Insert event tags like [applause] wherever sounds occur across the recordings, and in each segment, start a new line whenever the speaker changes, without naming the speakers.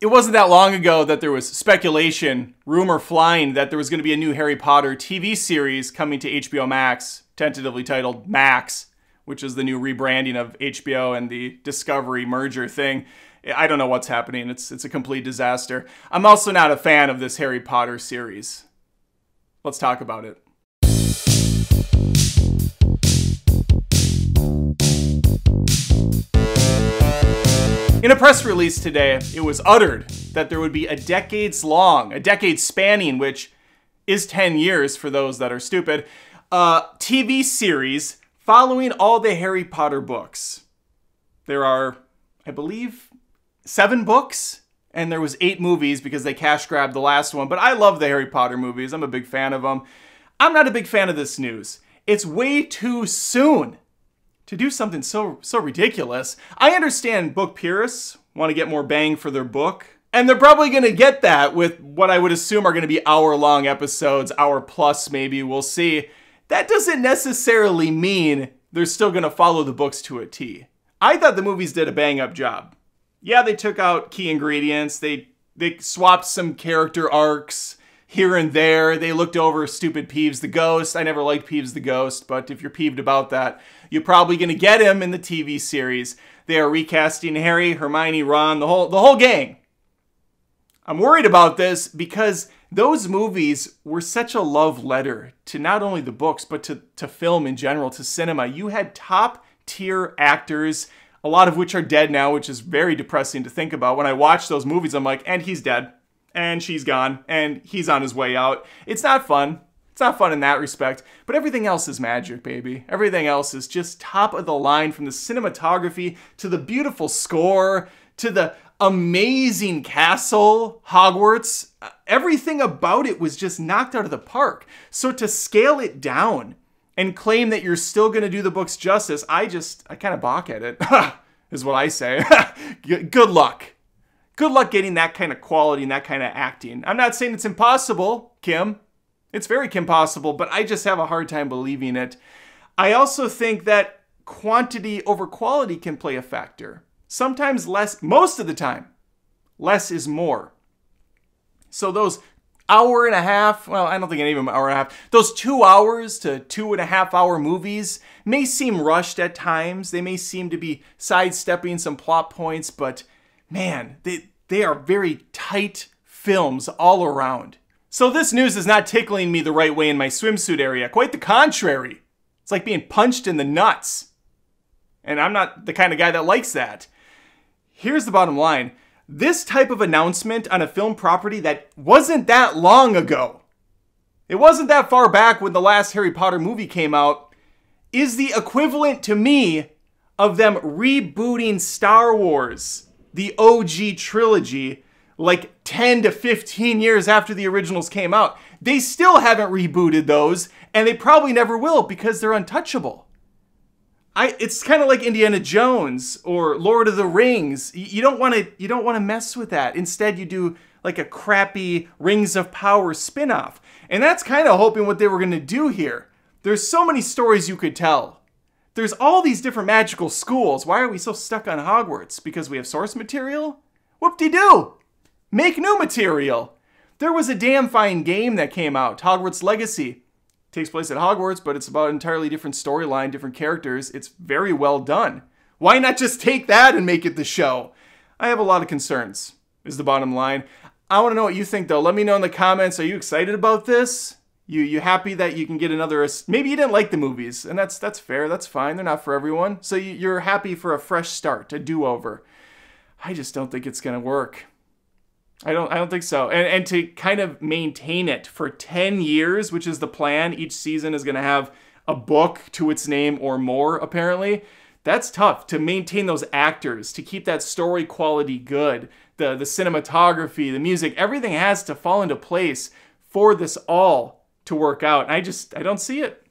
it wasn't that long ago that there was speculation, rumor flying that there was going to be a new Harry Potter TV series coming to HBO Max, tentatively titled Max, which is the new rebranding of HBO and the Discovery merger thing. I don't know what's happening. It's it's a complete disaster. I'm also not a fan of this Harry Potter series. Let's talk about it. In a press release today, it was uttered that there would be a decades long, a decade spanning, which is 10 years for those that are stupid, uh, TV series following all the Harry Potter books. There are, I believe, seven books, and there was eight movies because they cash grabbed the last one. But I love the Harry Potter movies. I'm a big fan of them. I'm not a big fan of this news. It's way too soon to do something so so ridiculous. I understand book purists want to get more bang for their book, and they're probably going to get that with what I would assume are going to be hour-long episodes, hour plus maybe, we'll see. That doesn't necessarily mean they're still going to follow the books to a T. I thought the movies did a bang up job. Yeah, they took out key ingredients. They they swapped some character arcs here and there. They looked over stupid Peeves the Ghost. I never liked Peeves the Ghost, but if you're peeved about that, you're probably going to get him in the TV series. They are recasting Harry, Hermione, Ron, the whole the whole gang. I'm worried about this because those movies were such a love letter to not only the books but to, to film in general, to cinema. You had top tier actors, a lot of which are dead now, which is very depressing to think about. When I watch those movies, I'm like, and he's dead and she's gone, and he's on his way out. It's not fun. It's not fun in that respect, but everything else is magic, baby. Everything else is just top of the line from the cinematography to the beautiful score to the amazing castle, Hogwarts. Everything about it was just knocked out of the park. So to scale it down and claim that you're still going to do the book's justice, I just, I kind of balk at it, [laughs] is what I say. [laughs] Good luck good luck getting that kind of quality and that kind of acting. I'm not saying it's impossible, Kim. It's very Kim possible, but I just have a hard time believing it. I also think that quantity over quality can play a factor. Sometimes less, most of the time, less is more. So those hour and a half, well, I don't think any of them hour and a half, those two hours to two and a half hour movies may seem rushed at times. They may seem to be sidestepping some plot points, but man, they, they are very tight films all around. So this news is not tickling me the right way in my swimsuit area. Quite the contrary. It's like being punched in the nuts. And I'm not the kind of guy that likes that. Here's the bottom line. This type of announcement on a film property that wasn't that long ago, it wasn't that far back when the last Harry Potter movie came out, is the equivalent to me of them rebooting Star Wars the OG trilogy like 10 to 15 years after the originals came out. They still haven't rebooted those, and they probably never will because they're untouchable. I, it's kind of like Indiana Jones or Lord of the Rings. You don't want to you don't want to mess with that. Instead, you do like a crappy Rings of Power spin-off. And that's kind of hoping what they were going to do here. There's so many stories you could tell there's all these different magical schools. Why are we so stuck on Hogwarts? Because we have source material? Whoop-de-doo! Make new material! There was a damn fine game that came out, Hogwarts Legacy. It takes place at Hogwarts, but it's about an entirely different storyline, different characters. It's very well done. Why not just take that and make it the show? I have a lot of concerns, is the bottom line. I want to know what you think, though. Let me know in the comments. Are you excited about this? You you happy that you can get another? Maybe you didn't like the movies, and that's that's fair. That's fine. They're not for everyone. So you, are happy for a fresh start, a do over. I just don't think it's gonna work. I don't I don't think so. And and to kind of maintain it for ten years, which is the plan. Each season is gonna have a book to its name or more. Apparently, that's tough to maintain those actors to keep that story quality good. The the cinematography, the music, everything has to fall into place for this all to work out. And I just, I don't see it.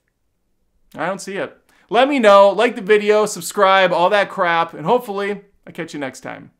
I don't see it. Let me know, like the video, subscribe, all that crap, and hopefully I catch you next time.